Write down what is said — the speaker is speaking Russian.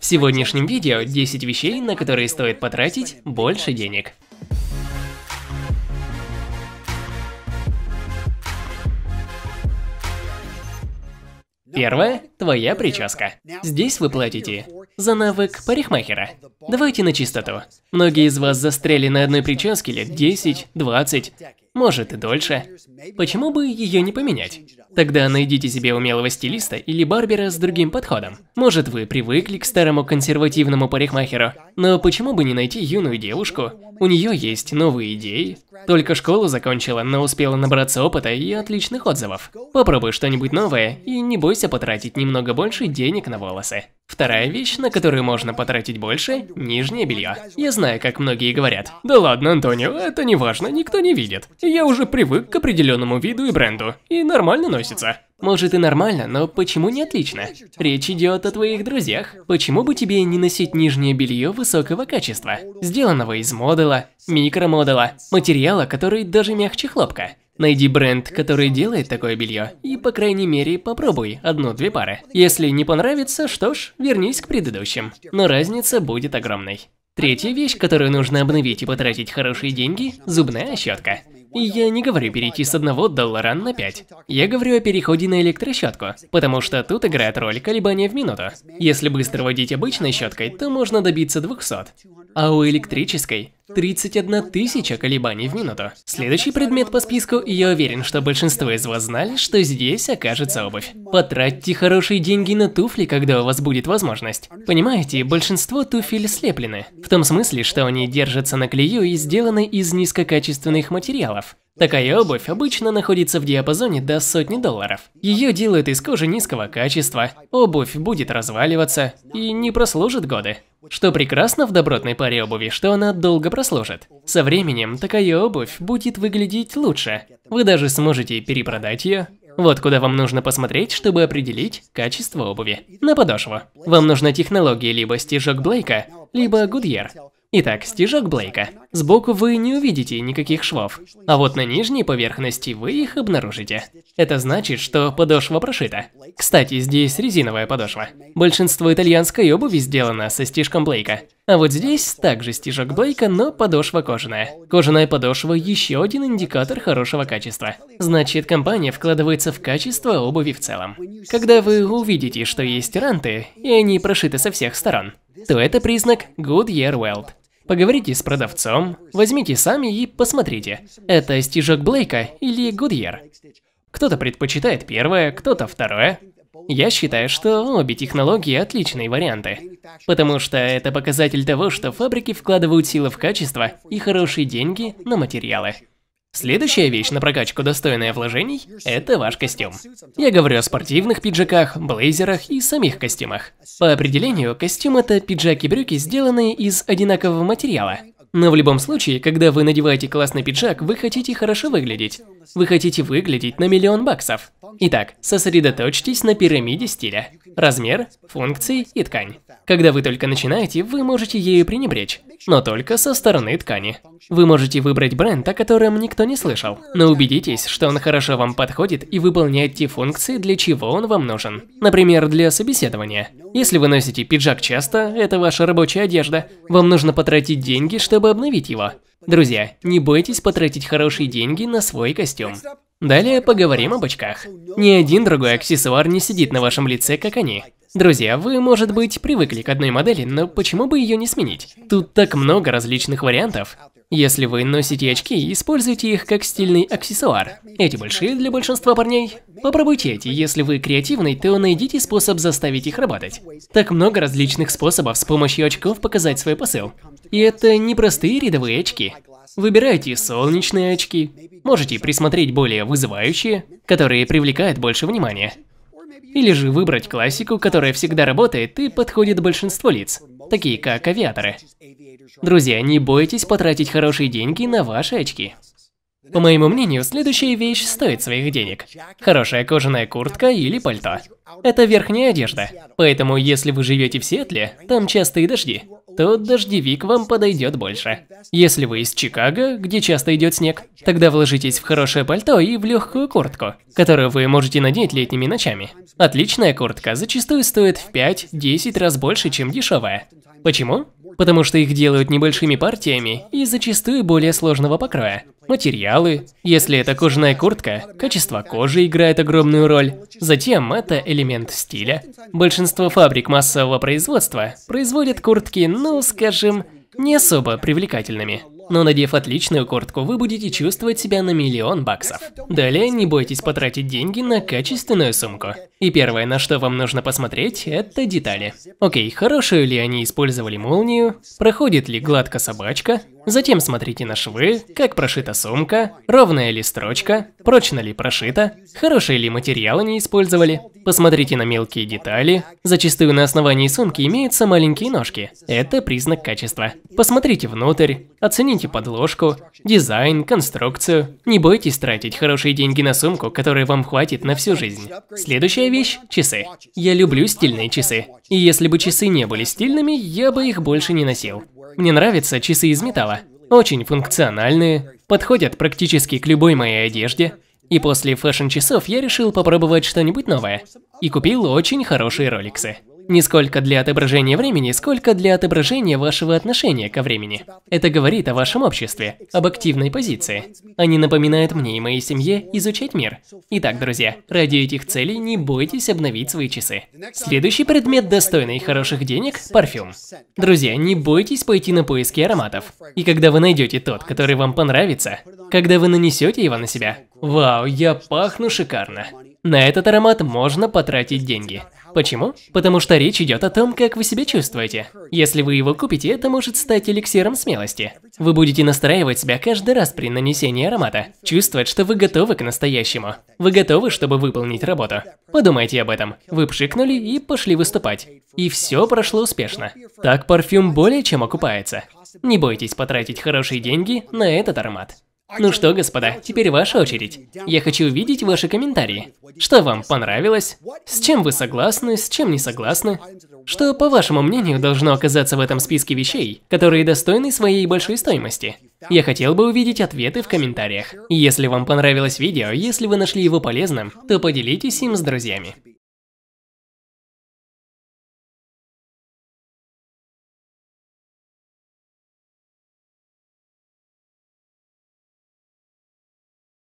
В сегодняшнем видео 10 вещей, на которые стоит потратить больше денег. Первое – твоя прическа. Здесь вы платите за навык парикмахера. Давайте на чистоту. Многие из вас застряли на одной прическе лет 10, 20, может и дольше. Почему бы ее не поменять? Тогда найдите себе умелого стилиста или барбера с другим подходом. Может вы привыкли к старому консервативному парикмахеру, но почему бы не найти юную девушку? У нее есть новые идеи. Только школу закончила, но успела набраться опыта и отличных отзывов. Попробуй что-нибудь новое и не бойся потратить немного больше денег на волосы. Вторая вещь, на которую можно потратить больше – нижнее белье. Я знаю, как многие говорят. Да ладно, Антонио, это не важно, никто не видит. Я уже привык к определенному виду и бренду, и нормально носится. Может и нормально, но почему не отлично? Речь идет о твоих друзьях. Почему бы тебе не носить нижнее белье высокого качества? Сделанного из модела, микромодела, материала, который даже мягче хлопка. Найди бренд, который делает такое белье, и по крайней мере попробуй одну-две пары. Если не понравится, что ж, вернись к предыдущим. Но разница будет огромной. Третья вещь, которую нужно обновить и потратить хорошие деньги – зубная щетка. И я не говорю перейти с 1 доллара на 5. Я говорю о переходе на электрощетку, потому что тут играет роль колебания в минуту. Если быстро водить обычной щеткой, то можно добиться 200. А у электрической 31 тысяча колебаний в минуту. Следующий предмет по списку, и я уверен, что большинство из вас знали, что здесь окажется обувь. Потратьте хорошие деньги на туфли, когда у вас будет возможность. Понимаете, большинство туфель слеплены. В том смысле, что они держатся на клею и сделаны из низкокачественных материалов. Такая обувь обычно находится в диапазоне до сотни долларов. Ее делают из кожи низкого качества, обувь будет разваливаться и не прослужит годы. Что прекрасно в добротной паре обуви, что она долго прослужит. Со временем такая обувь будет выглядеть лучше. Вы даже сможете перепродать ее. Вот куда вам нужно посмотреть, чтобы определить качество обуви. На подошву. Вам нужна технология либо стежок Блейка, либо Гудьер. Итак, стежок Блейка. Сбоку вы не увидите никаких швов, а вот на нижней поверхности вы их обнаружите. Это значит, что подошва прошита. Кстати, здесь резиновая подошва. Большинство итальянской обуви сделано со стежком Блейка. А вот здесь также стежок Блейка, но подошва кожаная. Кожаная подошва – еще один индикатор хорошего качества. Значит, компания вкладывается в качество обуви в целом. Когда вы увидите, что есть ранты, и они прошиты со всех сторон, то это признак Goodyear Weld. Поговорите с продавцом, возьмите сами и посмотрите, это стежок Блейка или Goodyear. Кто-то предпочитает первое, кто-то второе. Я считаю, что обе технологии отличные варианты, потому что это показатель того, что фабрики вкладывают силы в качество и хорошие деньги на материалы. Следующая вещь на прокачку достойная вложений – это ваш костюм. Я говорю о спортивных пиджаках, блейзерах и самих костюмах. По определению, костюм – это пиджаки-брюки, сделанные из одинакового материала. Но в любом случае, когда вы надеваете классный пиджак, вы хотите хорошо выглядеть. Вы хотите выглядеть на миллион баксов. Итак, сосредоточьтесь на пирамиде стиля. Размер, функции и ткань. Когда вы только начинаете, вы можете ею пренебречь, но только со стороны ткани. Вы можете выбрать бренд, о котором никто не слышал, но убедитесь, что он хорошо вам подходит и выполняет те функции, для чего он вам нужен. Например, для собеседования. Если вы носите пиджак часто, это ваша рабочая одежда, вам нужно потратить деньги, чтобы обновить его. Друзья, не бойтесь потратить хорошие деньги на свой костюм. Далее поговорим об очках. Ни один другой аксессуар не сидит на вашем лице, как они. Друзья, вы, может быть, привыкли к одной модели, но почему бы ее не сменить? Тут так много различных вариантов. Если вы носите очки, используйте их как стильный аксессуар. Эти большие для большинства парней. Попробуйте эти, если вы креативный, то найдите способ заставить их работать. Так много различных способов с помощью очков показать свой посыл. И это не простые рядовые очки. Выбирайте солнечные очки. Можете присмотреть более вызывающие, которые привлекают больше внимания. Или же выбрать классику, которая всегда работает и подходит большинству лиц, такие как авиаторы. Друзья, не бойтесь потратить хорошие деньги на ваши очки. По моему мнению, следующая вещь стоит своих денег. Хорошая кожаная куртка или пальто. Это верхняя одежда. Поэтому, если вы живете в Сиэтле, там частые дожди. то дождевик вам подойдет больше. Если вы из Чикаго, где часто идет снег, тогда вложитесь в хорошее пальто и в легкую куртку, которую вы можете надеть летними ночами. Отличная куртка зачастую стоит в 5-10 раз больше, чем дешевая. Почему? Потому что их делают небольшими партиями и зачастую более сложного покроя. Материалы, если это кожаная куртка, качество кожи играет огромную роль. Затем это элемент стиля. Большинство фабрик массового производства производят куртки, ну, скажем, не особо привлекательными но надев отличную куртку, вы будете чувствовать себя на миллион баксов. Далее не бойтесь потратить деньги на качественную сумку. И первое, на что вам нужно посмотреть, это детали. Окей, хорошую ли они использовали молнию, проходит ли гладко собачка, Затем смотрите на швы, как прошита сумка, ровная ли строчка, прочно ли прошита, хорошие ли материалы не использовали. Посмотрите на мелкие детали. Зачастую на основании сумки имеются маленькие ножки. Это признак качества. Посмотрите внутрь, оцените подложку, дизайн, конструкцию. Не бойтесь тратить хорошие деньги на сумку, которой вам хватит на всю жизнь. Следующая вещь – часы. Я люблю стильные часы. И если бы часы не были стильными, я бы их больше не носил. Мне нравятся часы из металла. Очень функциональные, подходят практически к любой моей одежде. И после фэшн-часов я решил попробовать что-нибудь новое. И купил очень хорошие роликсы. Не сколько для отображения времени, сколько для отображения вашего отношения ко времени. Это говорит о вашем обществе, об активной позиции. Они напоминают мне и моей семье изучать мир. Итак, друзья, ради этих целей не бойтесь обновить свои часы. Следующий предмет, достойный хороших денег – парфюм. Друзья, не бойтесь пойти на поиски ароматов. И когда вы найдете тот, который вам понравится, когда вы нанесете его на себя, вау, я пахну шикарно. На этот аромат можно потратить деньги. Почему? Потому что речь идет о том, как вы себя чувствуете. Если вы его купите, это может стать эликсиром смелости. Вы будете настраивать себя каждый раз при нанесении аромата, чувствовать, что вы готовы к настоящему. Вы готовы, чтобы выполнить работу. Подумайте об этом. Вы пшикнули и пошли выступать. И все прошло успешно. Так парфюм более чем окупается. Не бойтесь потратить хорошие деньги на этот аромат. Ну что, господа, теперь ваша очередь. Я хочу увидеть ваши комментарии. Что вам понравилось? С чем вы согласны, с чем не согласны? Что, по вашему мнению, должно оказаться в этом списке вещей, которые достойны своей большой стоимости? Я хотел бы увидеть ответы в комментариях. Если вам понравилось видео, если вы нашли его полезным, то поделитесь им с друзьями.